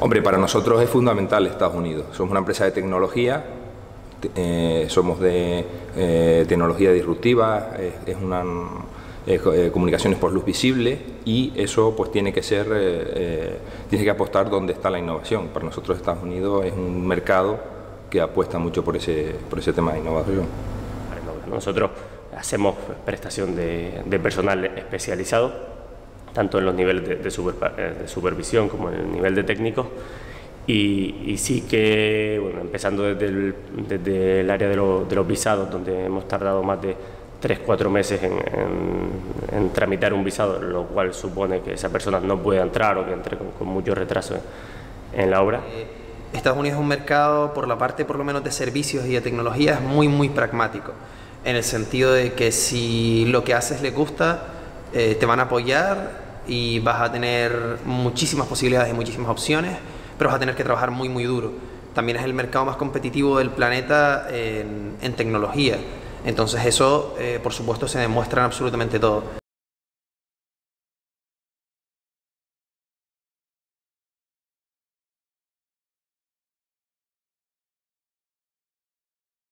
Hombre, para nosotros es fundamental Estados Unidos. Somos una empresa de tecnología, eh, somos de eh, tecnología disruptiva, es una eh, comunicaciones por luz visible y eso pues tiene que ser, tiene que apostar donde está la innovación. Para nosotros Estados Unidos es un mercado que apuesta mucho por ese, por ese tema de innovación. Nosotros hacemos prestación de, de personal especializado, tanto en los niveles de, de, supervisión como en el nivel de técnicos. Y, sí que, bueno, empezando desde el, desde el área de, de, los visados, donde hemos tardado más de 3-4 meses en, en, tramitar un visado, lo cual supone que esa persona no puede entrar o que entre con, mucho retraso en, la obra. Eh, Estados Unidos es un mercado, por la parte por lo menos de servicios y de tecnología, es muy, muy pragmático, en el sentido de que si lo que haces le gusta, eh, te van a apoyar y vas a tener muchísimas posibilidades y muchísimas opciones pero vas a tener que trabajar muy, muy duro. También es el mercado más competitivo del planeta en, tecnología. Entonces eso, eh, por supuesto, se demuestra en absolutamente todo.